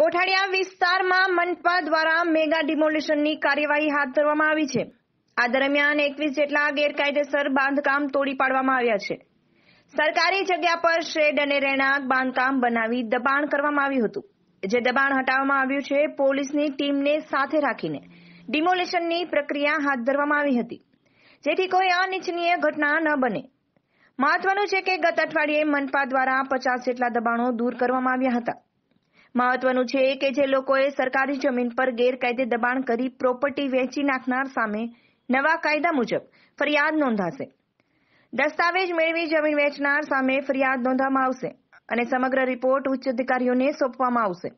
કોઠાડિયા વિસ્તારમાં મનપા દ્વારા મેગા ડિમોલિશનની કાર્યવાહી હાથ ધરવામાં આવી છે. આ દરમિયાન એકવીસ જેટલા ગેરકાયદેસર બાંધકામ તોડી પાડવામાં આવ્યા છે. સરકારી જગ્યા પર શેડ અને રહેણાંક બાંધકામ બનાવી દબાણ કરવામાં આવ્યું હતું. જે દબાણ હટાવવામાં આવ્યું છે, પોલીસની ટીમને સાથે રાખીને ડિમોલિશનની પ્રક્રિયા હાથ ધરવામાં આવી હતી. જેથી કોઈ અનિચ્છનીય ઘટના ન બને. મહત્વનું છે કે ગત અઠવાડિયે મનપા દ્વારા પચાસ જેટલા દબાણો દૂર કરવામાં આવ્યા હતા. મહત્વનું છે કે જે લોકોએ સરકારી જમીન પર ગેરકાયદે દબાણ કરી પ્રોપર્ટી વેચી નાખનાર સામે નવા કાયદા મુજબ ફરિયાદ નોંધાશે. દસ્તાવેજ મેળવી જમીન વેચનાર સામે ફરિયાદ નોંધવામાં આવશે અને સમગ્ર રિપોર્ટ ઉચ્ચ અધિકારીઓને સોંપવામાં આવશે.